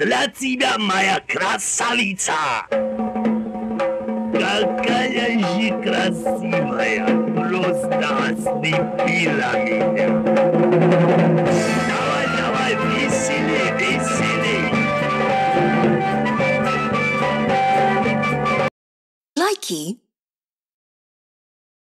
для тебя, моя красавица! Какая же красивая, просто ослепила меня. Давай, давай, веселей, веселей. Лайки